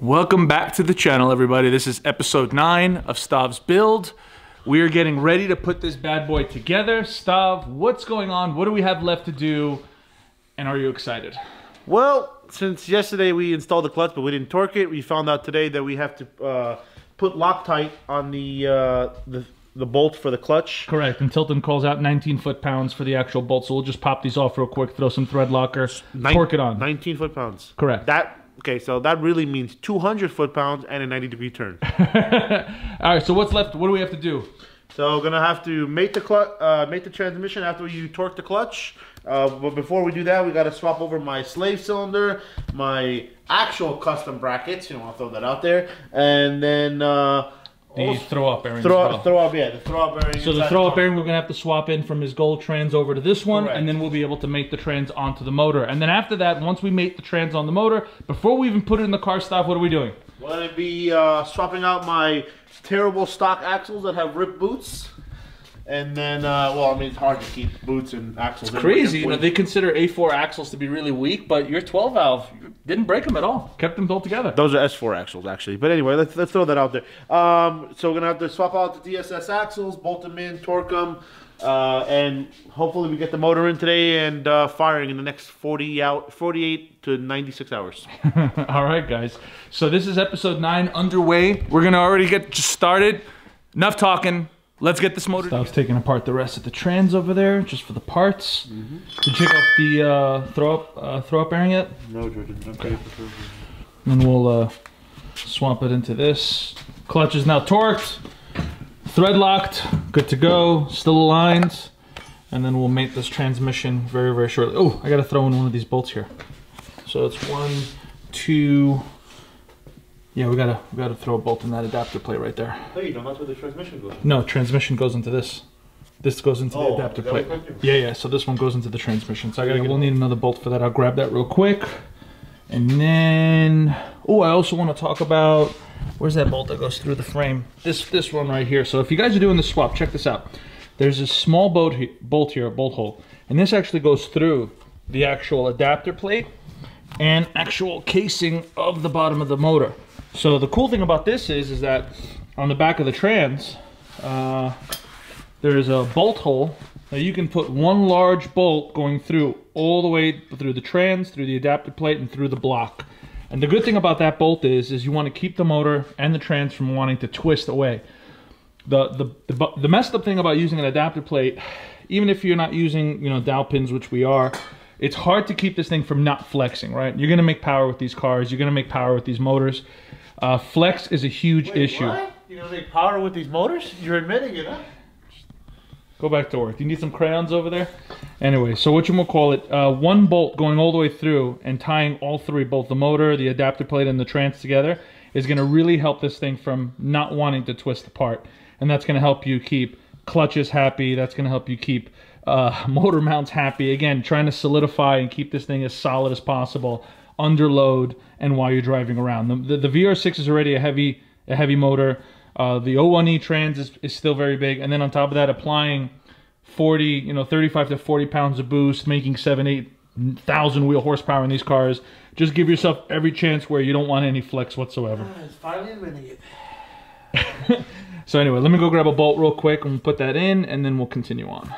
Welcome back to the channel, everybody. This is episode 9 of Stav's Build. We are getting ready to put this bad boy together. Stav, what's going on? What do we have left to do? And are you excited? Well, since yesterday we installed the clutch, but we didn't torque it, we found out today that we have to uh, put Loctite on the, uh, the the bolt for the clutch. Correct. And Tilton calls out 19 foot pounds for the actual bolt. So we'll just pop these off real quick, throw some thread locker, Nin- torque it on. 19 foot pounds. Correct. That okay, so that really means 200 foot pounds and a 90 degree turn. All right. So what's left? What do we have to do? so we're gonna have to make the clutch, uh, make the transmission after you torque the clutch. Uh, but before we do that, we gotta swap over my slave cylinder, my actual custom brackets. You know, I'll throw that out there, and then. Uh, The also- throw up bearing. Throw, as well. throw up, yeah, the throw up bearing. So the throw up car. bearing we're gonna have to swap in from his gold trans over to this one, Correct. and then we'll be able to mate the trans onto the motor. And then after that, once we mate the trans on the motor, before we even put it in the car stop, what are we doing? We're gonna be uh, swapping out my terrible stock axles that have ripped boots. And then, uh, well, I mean, it's hard to keep boots and axles. in Crazy, you know, they consider A4 axles to be really weak, but your 12 valve didn't break them at all. Kept them both together. Those are S4 axles, actually. But anyway, let's, let's throw that out there. Um, so we're gonna have to swap out the DSS axles, bolt them in, torque them, uh, and hopefully we get the motor in today and uh, firing in the next 40 out, 48 to 96 hours. all right, guys. So this is episode nine underway. We're gonna already get just started. Enough talking. Let's get this motor. Stav's taking apart the rest of the trans over there, just for the parts. Did you check off the uh, throw up uh, throw up bearing yet? No, Jordan. Okay. Then we'll uh, swap it into this. Clutch is now torqued, thread locked, good to go, still aligned. And then we'll mate this transmission very, very shortly. Oh, I gotta throw in one of these bolts here. So it's one, two. Yeah, we gotta we gotta throw a bolt in that adapter plate right there. Hey, you don't know where the transmission goes. No, transmission goes into this. This goes into the Oh, adapter plate. what it goes Yeah, yeah. So this one goes into the transmission. So I gotta. We'll need another bolt for that. I'll grab that real quick. And then, oh, I also want to talk about where's that bolt that goes through the frame? This this one right here. So if you guys are doing the swap, check this out. There's a small bolt he- bolt here, a bolt hole, and this actually goes through the actual adapter plate and actual casing of the bottom of the motor. So the cool thing about this is, is that on the back of the trans, uh, there's a bolt hole that you can put one large bolt going through all the way through the trans, through the adapter plate, and through the block. And the good thing about that bolt is, is you want to keep the motor and the trans from wanting to twist away. The, the, the, the messed up thing about using an adapter plate, even if you're not using, you know, dowel pins, which we are, it's hard to keep this thing from not flexing, right? You're gonna make power with these cars, you're gonna make power with these motors. Uh, flex is a huge issue. What? You're gonna make power with these motors? You're admitting it, huh? Go back to work. Do you need some crayons over there? Anyway, so what you will call it, uh, one bolt going all the way through and tying all three, both the motor, the adapter plate, and the trans together, is going to really help this thing from not wanting to twist apart. And that's going to help you keep clutches happy. That's going to help you keep uh, motor mounts happy. Again, trying to solidify and keep this thing as solid as possible under load and while you're driving around. The, the, the VR6 is already a heavy, a heavy motor. Uh, the O1E trans is, is still very big. And then on top of that, applying 40, you know, 35 to 40 pounds of boost, making seven, eight thousand wheel horsepower in these cars. Just give yourself every chance where you don't want any flex whatsoever. It's finally admitting it. So anyway, let me go grab a bolt real quick and we'll put that in and then we'll continue on.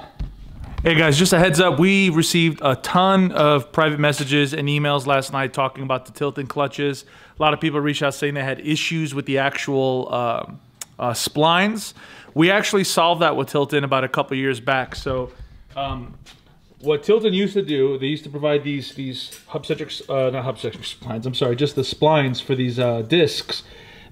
Hey guys, just a heads up, we received a ton of private messages and emails last night talking about the Tilton clutches. A lot of people reached out saying they had issues with the actual um uh, splines. We actually solved that with Tilton about a couple years back. So um, what Tilton used to do, they used to provide these these hub-centric, uh, not hub-centric splines. I'm sorry, just the splines for these uh, discs.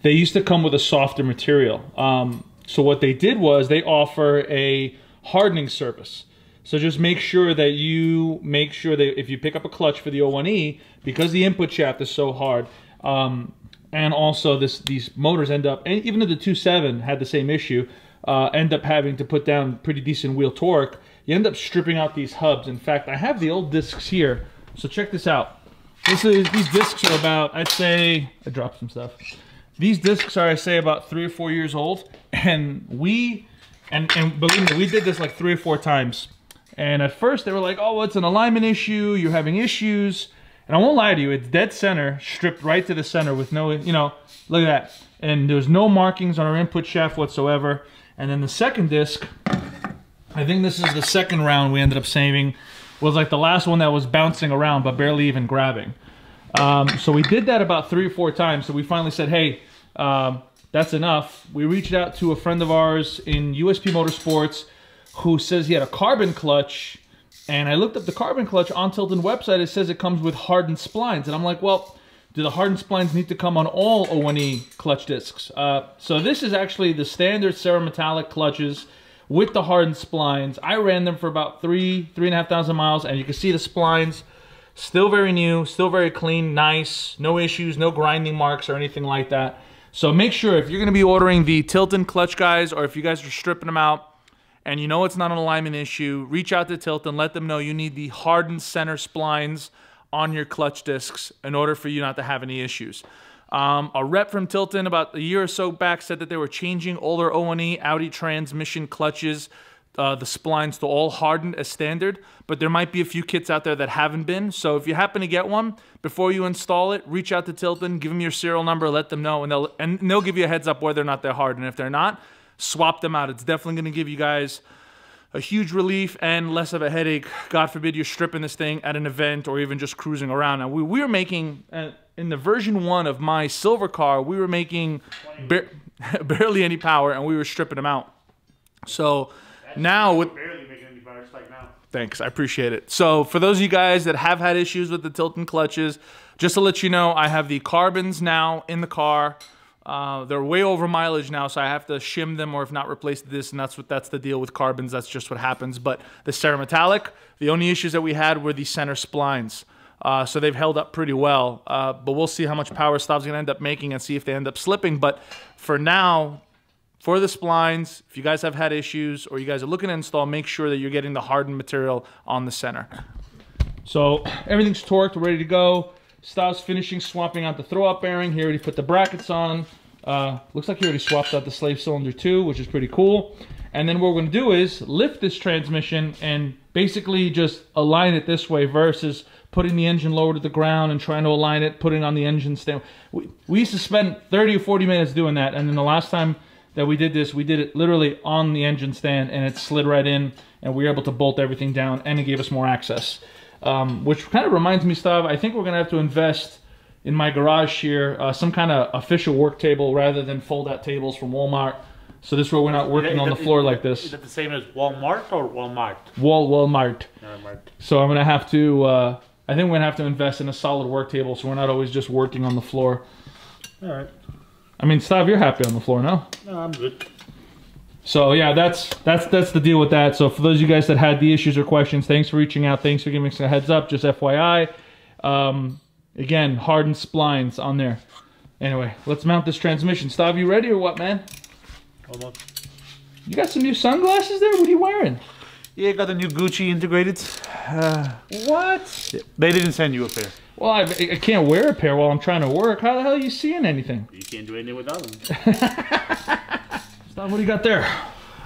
They used to come with a softer material. Um, so what they did was they offer a hardening service. So just make sure that you make sure that if you pick up a clutch for the O1E, because the input shaft is so hard, um, and also this these motors end up, and even though the 2.7 had the same issue, uh, end up having to put down pretty decent wheel torque. You end up stripping out these hubs. In fact, I have the old discs here. So check this out. This is these discs are about I'd say I dropped some stuff. These discs are I say about three or four years old, and we and and believe me, we did this like three or four times. And at first they were like, "Oh, it's an alignment issue. You're having issues." And I won't lie to you, it's dead center, stripped right to the center with no, you know, look at that. And there's no markings on our input shaft whatsoever. And then the second disc, I think this is the second round we ended up saving, was like the last one that was bouncing around but barely even grabbing. Um, so we did that about three or four times. So we finally said, hey, um, that's enough. We reached out to a friend of ours in USP Motorsports who says he had a carbon clutch. And I looked up the carbon clutch on Tilton website. It says it comes with hardened splines. And I'm like, well, do the hardened splines need to come on all 01E clutch discs? Uh, so this is actually the standard Cerametallic clutches with the hardened splines. I ran them for about three, three and a half thousand miles, and you can see the splines still very new, still very clean, nice, no issues, no grinding marks or anything like that. So make sure if you're going to be ordering the Tilton clutch guys, or if you guys are stripping them out, and you know it's not an alignment issue, reach out to Tilton, let them know you need the hardened center splines on your clutch discs in order for you not to have any issues. Um, a rep from Tilton about a year or so back said that they were changing older 01E Audi transmission clutches, uh, the splines to all hardened as standard, but there might be a few kits out there that haven't been. So if you happen to get one, before you install it, reach out to Tilton, give them your serial number, let them know, and they'll, and they'll give you a heads up whether or not they're hardened. If they're not, swap them out. It's definitely going to give you guys a huge relief and less of a headache. God forbid you're stripping this thing at an event or even just cruising around. Now, we, we were making, uh, in the version one of my silver car, we were making ba barely any power and we were stripping them out. So now with. Barely making any power, just like now. Thanks, I appreciate it. So for those of you guys that have had issues with the Tilton clutches, just to let you know, I have the carbons now in the car. Uh, they're way over mileage now, so I have to shim them or if not replace this, and that's what that's the deal with carbons. That's just what happens. But the Cerametallic, the only issues that we had were the center splines. Uh, so they've held up pretty well. Uh, but we'll see how much power Stav's going to end up making and see if they end up slipping. But for now, for the splines, if you guys have had issues or you guys are looking to install, make sure that you're getting the hardened material on the center. So everything's torqued, ready to go. Stav's finishing swapping out the throw-up bearing. He already put the brackets on. Uh, looks like he already swapped out the slave cylinder too, which is pretty cool. And then what we're gonna do is lift this transmission and basically just align it this way versus putting the engine lower to the ground and trying to align it, putting on the engine stand. We, we used to spend 30 or 40 minutes doing that. And then the last time that we did this, we did it literally on the engine stand and it slid right in and we were able to bolt everything down and it gave us more access. Um, which kind of reminds me, Stav, I think we're gonna have to invest in my garage here, uh, some kind of official work table rather than fold out tables from Walmart. So this way we're not working on the floor like this. Is it the same as Walmart or Walmart? Wall Walmart. Walmart. So I'm gonna have to, uh, I think we're gonna have to invest in a solid work table so we're not always just working on the floor. All right. I mean, Stav, you're happy on the floor, no? No, I'm good. So yeah, that's that's that's the deal with that. So for those of you guys that had the issues or questions, thanks for reaching out. Thanks for giving us a heads up. Just FYI. Um, again, hardened splines on there. Anyway, let's mount this transmission. Stav, you ready or what, man? Hold on. You got some new sunglasses there? What are you wearing? Yeah, got the new Gucci integrated. Uh, What? they didn't send you a pair. Well, I, I can't wear a pair while I'm trying to work. How the hell are you seeing anything? You can't do anything without them. What do you got there?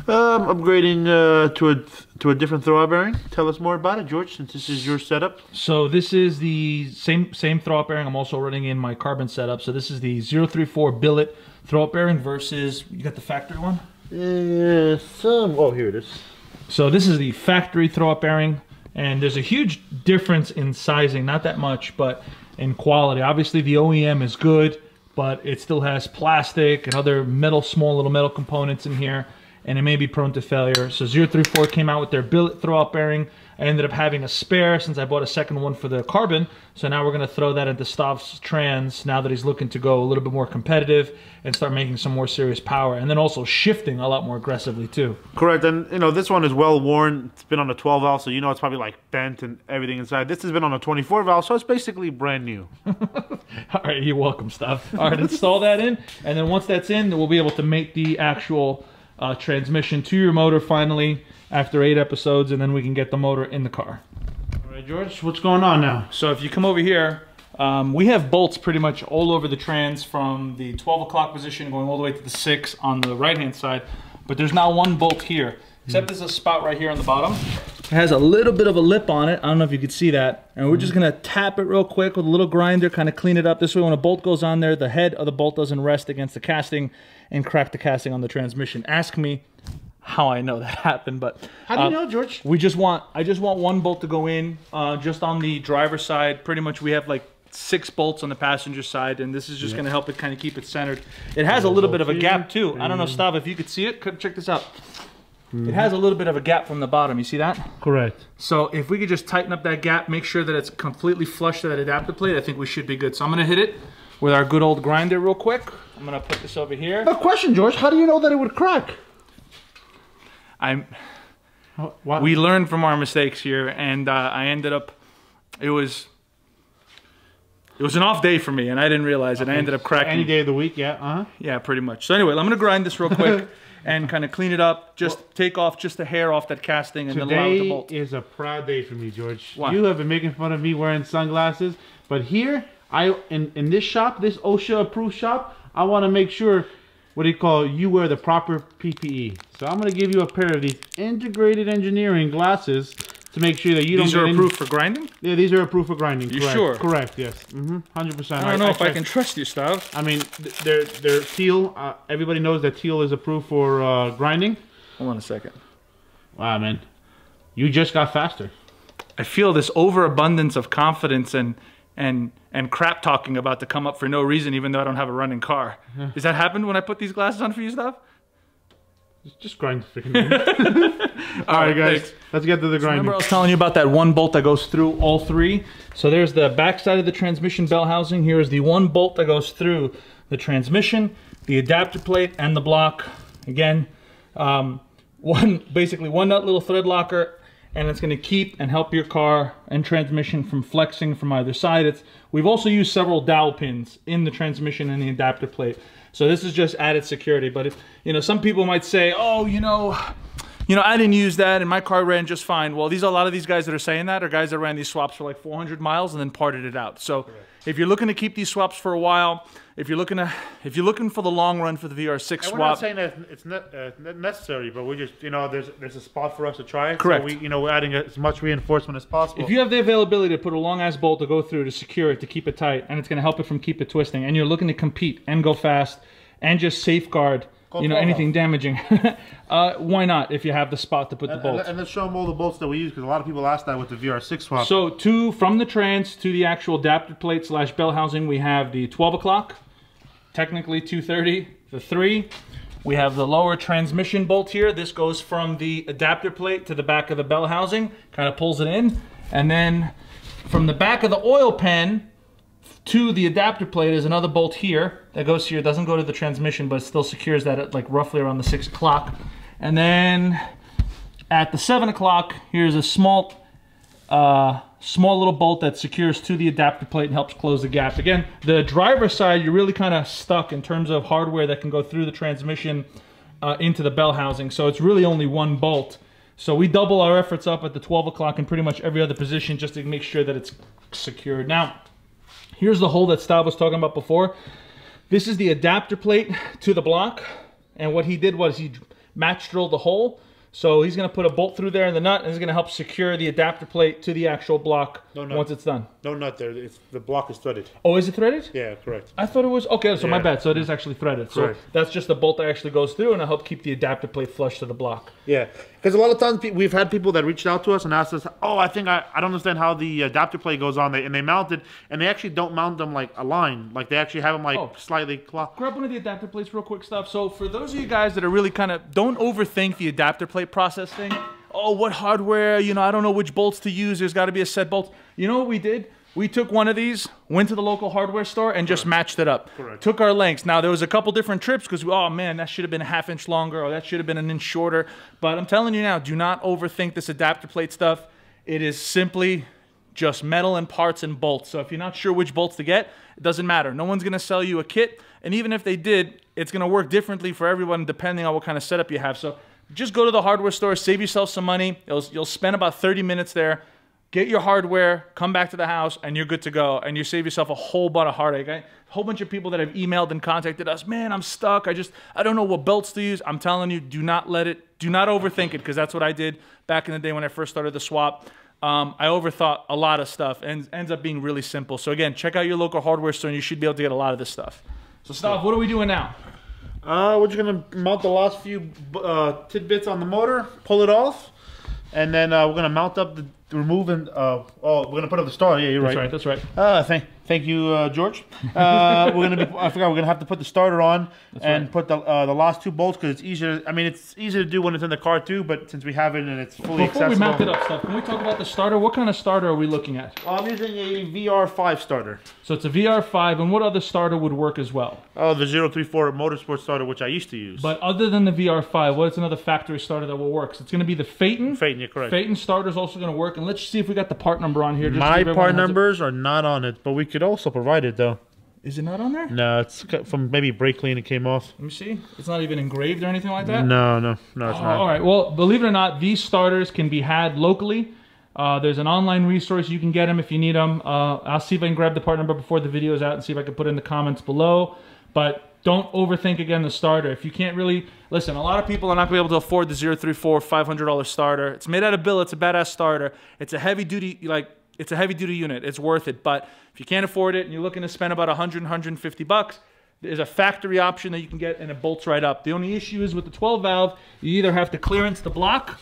um, upgrading uh, to a to a different throw bearing. Tell us more about it, George, since this is your setup. So this is the same same throw-up bearing. I'm also running in my carbon setup. So this is the 034 billet throw-up bearing versus you got the factory one. Yeah, some. Oh, here it is. So this is the factory throw-up bearing, and there's a huge difference in sizing. Not that much, but in quality. Obviously, the OEM is good, but it still has plastic and other metal, small little metal components in here, and it may be prone to failure. So 034 came out with their billet throw-up bearing. I ended up having a spare since I bought a second one for the carbon. So now we're going to throw that into Stav's trans now that he's looking to go a little bit more competitive and start making some more serious power. And then also shifting a lot more aggressively too. Correct, and you know this one is well worn. It's been on a 12 valve, so you know it's probably like bent and everything inside. This has been on a 24 valve, so it's basically brand new. All right, you're welcome, Stav. All right, install that in, and then once that's in, we'll be able to make the actual uh, transmission to your motor finally after eight episodes, and then we can get the motor in the car. All right, George, what's going on now? So if you come over here, um, we have bolts pretty much all over the trans from the 12 o'clock position going all the way to the 6 on the right hand side, but there's now one bolt here, except there's a spot right here on the bottom. It has a little bit of a lip on it. I don't know if you can see that. And we're just gonna tap it real quick with a little grinder, kind of clean it up. This way when a bolt goes on there, the head of the bolt doesn't rest against the casting and crack the casting on the transmission. Ask me how I know that happened, but How do you uh, know, George? we just want, I just want one bolt to go in, uh, just on the driver's side. Pretty much we have like six bolts on the passenger side, and this is just gonna help it kind of keep it centered. It has a little bit of a gap too. I don't know, Stav, if you could see it. Could- Check this out. It has a little bit of a gap from the bottom. You see that? Correct. So if we could just tighten up that gap, make sure that it's completely flush to that adapter plate, I think we should be good. So I'm gonna hit it with our good old grinder real quick. I'm gonna put this over here. A question, George. How do you know that it would crack? I'm. How, why? We learned from our mistakes here, and uh, I ended up. It was. It was an off day for me, and I didn't realize it. I ended up cracking. Any day of the week, yeah. Uh huh. Yeah, pretty much. So anyway, I'm gonna grind this real quick and kind of clean it up. Just take off just a hair off that casting, and then allow it to Today is a proud day for me, George. Why? You have been making fun of me wearing sunglasses, but here, I in in this shop, this OSHA approved shop, I want to make sure. What do you call? You wear the proper PPE. So I'm gonna give you a pair of these integrated engineering glasses to make sure that you These don't. are get any- approved for grinding. Yeah, these are approved for grinding. You correct. sure? Correct. Yes. Mm-hmm. Hundred percent. I don't know if I can trust you, Stav. I mean, they're they're teal. Uh, everybody knows that teal is approved for uh, grinding. Hold on a second. Wow, man, you just got faster. I feel this overabundance of confidence and and and crap talking about to come up for no reason, even though I don't have a running car. Does that happened when I put these glasses on for you, Stav? Just- Just grind the freaking. All right, guys, thanks. let's get to the grinding. Remember I was telling you about that one bolt that goes through all three? So there's the back side of the transmission bell housing. Here is the one bolt that goes through the transmission, the adapter plate, and the block. Again, um, one basically one nut little thread locker, and it's going to keep and help your car and transmission from flexing from either side. It's we've also used several dowel pins in the transmission and the adapter plate. So this is just added security. But if you know, some people might say, "Oh, you know." You know, I didn't use that and my car ran just fine. Well, these a lot of these guys that are saying that are guys that ran these swaps for like 400 miles and then parted it out. So if you're looking to keep these swaps for a while, if you're looking to, if you're looking for the long run for the VR6 And we're not saying that it's not uh, necessary, but we're just you know there's there's a spot for us to try. it. Correct. So we you know we're adding as much reinforcement as possible. if you have the availability to put a long ass bolt to go through to secure it to keep it tight, and it's going to help it from keep it twisting, and you're looking to compete and go fast and just safeguard, you know, anything damaging, uh, why not? If you have the spot to put the and, bolt. and let's show them all the bolts that we use because a lot of people ask that with the VR6 swap. So to from the trans to the actual adapter plate slash bell housing, we have the 12 o'clock, technically 230, the three. We have the lower transmission bolt here. This goes from the adapter plate to the back of the bell housing, kind of pulls it in. And then from the back of the oil pan to the adapter plate is another bolt here that goes here. Doesn't go to the transmission, but still secures that at like roughly around the six o'clock. And then at the seven o'clock, here's a small uh, small little bolt that secures to the adapter plate and helps close the gap. Again, the driver's side, you're really kind of stuck in terms of hardware that can go through the transmission uh, into the bell housing. So it's really only one bolt. So we double our efforts up at the 12 o'clock in pretty much every other position just to make sure that it's secured. Now, here's the hole that Stav was talking about before. This is the adapter plate to the block. And what he did was he match drilled the hole. So he's going to put a bolt through there in the nut and it's going to help secure the adapter plate to the actual block No nut. once it's done. no nut there. It's, the block is threaded. Oh, is it threaded? Yeah, correct. I thought it was okay. So my bad. So it is actually threaded. So Correct. that's just the bolt that actually goes through, and it'll help keep the adapter plate flush to the block. Yeah, because a lot of times we've had people that reached out to us and asked us, "Oh, I think I, I don't understand how the adapter plate goes on." They, and they mount it, and they actually don't mount them like a line. Like they actually have them like Oh. slightly clock. Grab one of the adapter plates real quick Stav. So for those of you guys that are really kind of don't overthink the adapter plate process thing. Oh, what hardware? You know, I don't know which bolts to use. There's got to be a set bolt. You know what we did? We took one of these, went to the local hardware store, and just matched it up. Correct. Took our lengths. Now there was a couple different trips because oh man, that should have been a half inch longer, or that should have been an inch shorter. But I'm telling you now, do not overthink this adapter plate stuff. It is simply just metal and parts and bolts. So if you're not sure which bolts to get, it doesn't matter. No one's gonna sell you a kit, and even if they did, it's gonna work differently for everyone depending on what kind of setup you have. So just go to the hardware store, save yourself some money. You'll, you'll spend about 30 minutes there, get your hardware, come back to the house, and you're good to go. And you save yourself a whole bunch of heartache. A whole bunch of people that have emailed and contacted us, man, I'm stuck. I just, I don't know what belts to use. I'm telling you, do not let it, do not overthink it, because that's what I did back in the day when I first started the swap. Um, I overthought a lot of stuff and ends up being really simple. So again, check out your local hardware store and you should be able to get a lot of this stuff. So Stav, what are we doing now? Uh, we're just gonna mount the last few uh, tidbits on the motor, pull it off, and then uh, we're gonna mount up the removing. Uh, oh, we're gonna put up the star. Yeah, you're That's right. right, that's right. Uh, thank, thank you, uh, George. Uh, we're gonna be. I forgot we're gonna have to put the starter on and right. put the uh, the last two bolts because it's easier. I mean, it's easier to do when it's in the car too, but since we have it and it's fully Before we accessible. mount it up, Stav, can we talk about the starter? What kind of starter are we looking at? I'm using a VR5 starter. So it's a VR5, and what other starter would work as well? Oh, the 034 Motorsport starter, which I used to use. But other than the VR5, what is another factory starter that will work? So it's going to be the Phaeton. Phaeton, you're correct. Phaeton starter is also going to work, and let's see if we got the part number on here. just My part a heads up. numbers are not on it, but we could also provide it though. Is it not on there? No, it's from maybe brake clean. It came off. Let me see. It's not even engraved or anything like that. No, no, no, it's Oh, not. all right. Well, believe it or not, these starters can be had locally. Uh, there's an online resource you can get them if you need them. Uh, I'll see if I can grab the part number before the video is out and see if I can put it in the comments below. But don't overthink again the starter. If you can't really listen, a lot of people are not to be able to afford the 034 $500 starter. It's made out of billet. It's a badass starter. It's a heavy duty like it's a heavy duty unit. It's worth it. But if you can't afford it and you're looking to spend about 100 150 bucks, there's a factory option that you can get and it bolts right up. The only issue is with the 12 valve, you either have to clearance the block.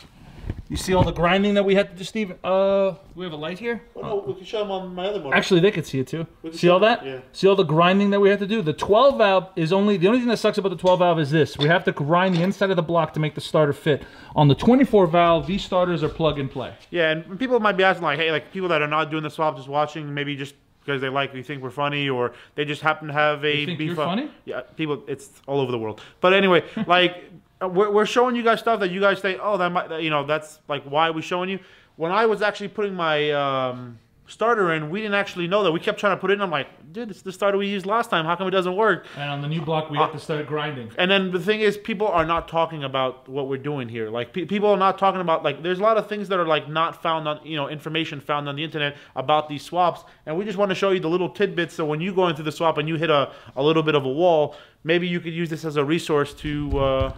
You see all the grinding that we had to do, Steve? Uh, we have a light here. Oh, no, we can show them on my other motor. Actually, they could see it too. can See all that? yeah. See all the grinding that we had to do? The 12 valve is only, the only thing that sucks about the 12 valve is this. We have to grind the inside of the block to make the starter fit. On the 24 valve, these starters are plug and play. Yeah, and people might be asking like, hey, like people that are not doing the swap, just watching, maybe just because they like, we think we're funny, or they just happen to have a. You think beef you're up- funny? Yeah, people, it's all over the world. But anyway, like we're, we're showing you guys stuff that you guys say, oh, that might, you know, that's like why we're we showing you. When I was actually putting my um, starter in, we didn't actually know that. We kept trying to put it in. I'm like, dude, it's the starter we used last time. How come it doesn't work? And on the new block, we have to start grinding. And then the thing is, people are not talking about what we're doing here. Like pe- people are not talking about like there's a lot of things that are like not found on you know information found on the internet about these swaps, and we just want to show you the little tidbits. So when you go into the swap and you hit a, a little bit of a wall, maybe you could use this as a resource to, uh,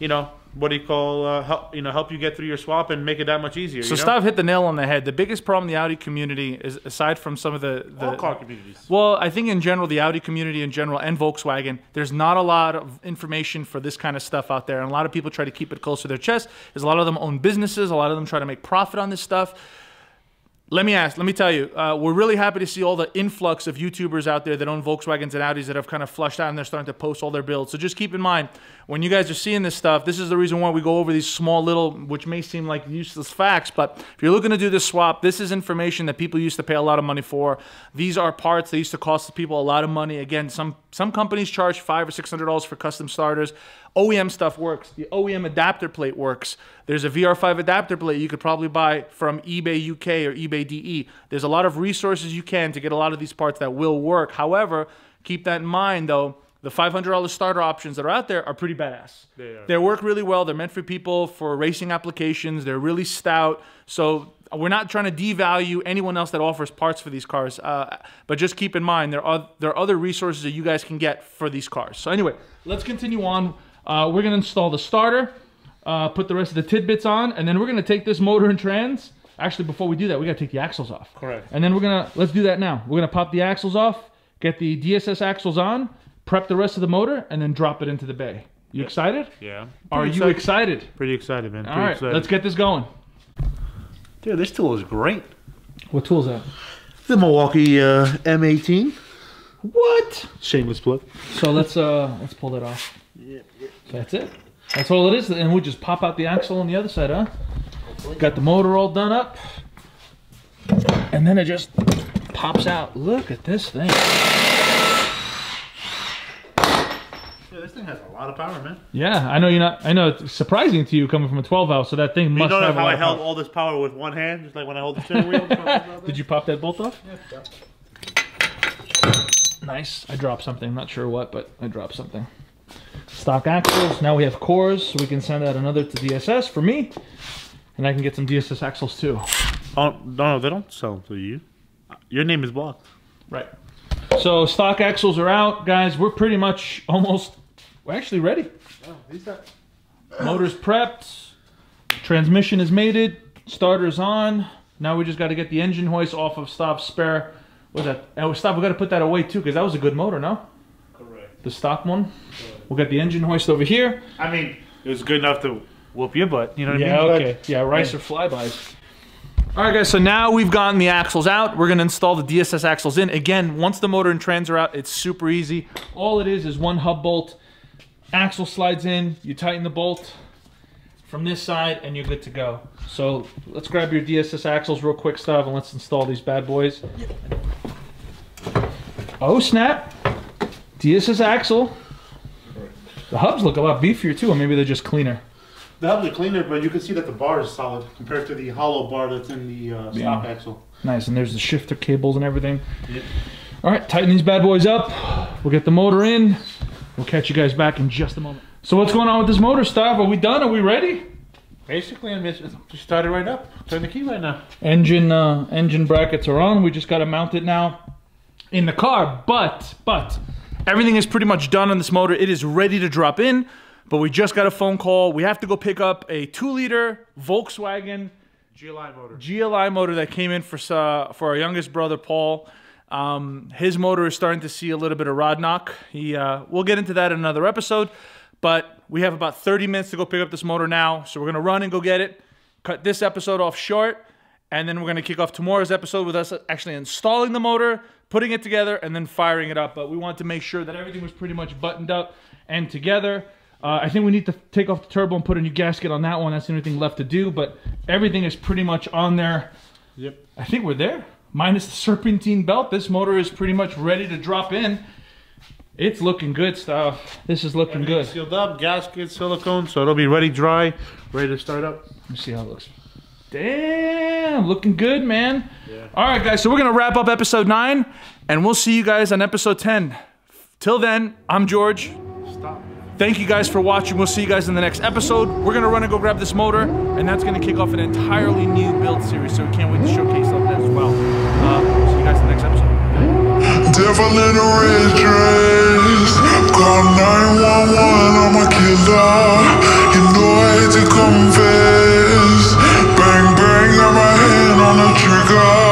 you know, what do you call uh, help you know help you get through your swap and make it that much easier. So you know? Stav hit the nail on the head. The biggest problem in the Audi community is, aside from some of the, the all car communities. Well, I think in general, the Audi community in general and Volkswagen, there's not a lot of information for this kind of stuff out there. And a lot of people try to keep it close to their chest because a lot of them own businesses. A lot of them try to make profit on this stuff. Let me ask, let me tell you, uh, we're really happy to see all the influx of YouTubers out there that own Volkswagens and Audis that have kind of flushed out and they're starting to post all their builds. So just keep in mind, when you guys are seeing this stuff, this is the reason why we go over these small little, which may seem like useless facts, but if you're looking to do this swap, this is information that people used to pay a lot of money for. These are parts that used to cost people a lot of money. Again, some, some companies charge five or six hundred dollars for custom starters. OEM stuff works. The OEM adapter plate works. There's a VR5 adapter plate you could probably buy from eBay UK or eBay DE. There's a lot of resources you can to get a lot of these parts that will work. However, keep that in mind though. The $500 starter options that are out there are pretty badass. They are. They work really well. They're meant for people for racing applications. They're really stout. So we're not trying to devalue anyone else that offers parts for these cars. Uh, but just keep in mind there are there are other resources that you guys can get for these cars. So anyway, let's continue on. Uh, we're gonna install the starter, uh, put the rest of the tidbits on, and then we're gonna take this motor and trans. Actually, before we do that, we gotta take the axles off. Correct. And then we're gonna let's do that now. We're gonna pop the axles off, get the DSS axles on, prep the rest of the motor, and then drop it into the bay. You excited? Yeah. Are Pretty you excited. excited? Pretty excited, man. All Pretty right, excited. let's get this going. Dude, this tool is great. What tool is that? The Milwaukee uh, M18. What? Shameless plug. So let's uh let's pull that off. That's it. That's all it is, and we just pop out the axle on the other side, huh? Got the motor all done up, and then it just pops out. Look at this thing. Yeah, this thing has a lot of power, man. Yeah, I know you're not. I know it's surprising to you coming from a 12 valve, so that thing You must notice have a how I held power. all this power with one hand, just like when I hold the steering wheel? Did you pop that bolt off? Nice. I dropped something. Not sure what, but I dropped something. Stock axles. Now we have cores, so we can send out another to DSS for me, and I can get some DSS axles too. Oh no, they don't sell them to you. Your name is blocked. Right. So stock axles are out, guys. We're pretty much almost. We're actually ready. Oh. Motor's prepped. Transmission is mated. Starter's on. Now we just got to get the engine hoist off of Stav's spare. What's that? Oh, Stop. We got to put that away too, because that was a good motor, no? Correct. The stock one. We'll get the engine hoist over here. I mean, it was good enough to whoop your butt. You know what Yeah, I mean? okay. Yeah, rice or flybys. All right, guys. So now we've gotten the axles out. We're gonna install the DSS axles in. Again, once the motor and trans are out, it's super easy. All it is is one hub bolt. Axle slides in. You tighten the bolt from this side, and you're good to go. So let's grab your DSS axles real quick, Stav, and let's install these bad boys. Oh snap! DSS axle. The hubs look a lot beefier too, or maybe they're just cleaner. The hubs are cleaner, but you can see that the bar is solid compared to the hollow bar that's in the uh, stop axle. Nice, and there's the shifter cables and everything. Yep. All right, tighten these bad boys up. We'll get the motor in. We'll catch you guys back in just a moment. So what's going on with this motor stuff? Are we done? Are we ready? Basically, I'm just, just started right up. Turn the key right now. Engine uh, engine brackets are on. We just got to mount it now in the car. But but everything is pretty much done on this motor. It is ready to drop in. But we just got a phone call. We have to go pick up a two-liter Volkswagen GLI motor. GLI motor that came in for uh, for our youngest brother Paul. Um, his motor is starting to see a little bit of rod knock. He, uh, we'll get into that in another episode, but we have about 30 minutes to go pick up this motor now. So we're gonna run and go get it. Cut this episode off short, and then we're gonna kick off tomorrow's episode with us actually installing the motor, putting it together, and then firing it up. But we wanted to make sure that everything was pretty much buttoned up and together. Uh, I think we need to take off the turbo and put a new gasket on that one. That's the only thing left to do, but everything is pretty much on there. Yep. I think we're there. Minus the serpentine belt, this motor is pretty much ready to drop in. It's looking good Stav. This is looking good. Sealed up, gasket, silicone, so it'll be ready dry, ready to start up. Let me see how it looks. Damn, looking good, man. All right, guys. So we're going to wrap up episode nine, and we'll see you guys on episode 10. Till then, I'm George. Stav. Thank you guys for watching. We'll see you guys in the next episode. We're going to run and go grab this motor, and that's going to kick off an entirely new build series. So we can't wait to showcase that as well. Uh, see you guys in the next episode. Devil in a red dress Call 911, I'm a killer You know I hate to confess Bang, bang, got my hand on the trigger